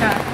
Yeah.